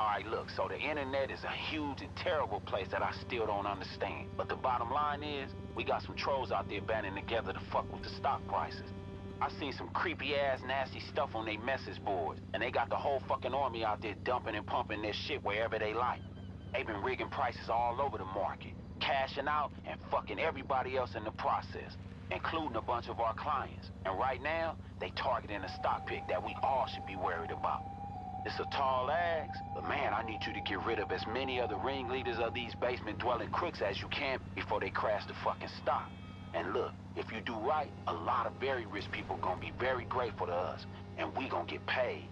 Alright, look, so the internet is a huge and terrible place that I still don't understand. But the bottom line is, we got some trolls out there banding together to fuck with the stock prices. I seen some creepy ass nasty stuff on their message boards, and they got the whole fucking army out there dumping and pumping their shit wherever they like. They've been rigging prices all over the market, cashing out and fucking everybody else in the process, including a bunch of our clients. And right now, they targeting a stock pick that we all should be worried about. It's a tall ask, but man, I need you to get rid of as many of the ringleaders of these basement-dwelling crooks as you can before they crash the fucking stock. And look, if you do right, a lot of very rich people gonna be very grateful to us, and we gonna get paid.